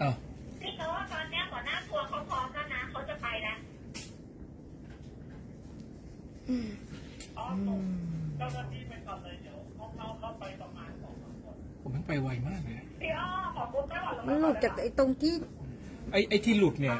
อ้าวพี่เขาว่าตอนเนี้ยหัวหน้าทัวเขาพร้อมแล้วนะเขาจะไปแล้วอืมอ๋อเจ้าหน้าที่ไปก่อนเลยเดี๋ยวเองเราเข้าไปประมาณสองสามคนผมมันไปไวมากเลยพี่อ้อขอบคุณไม่หมมันหลุดจากไอ้ตรงที่ ไอ้ไอ้ที่หลุดเนี่ย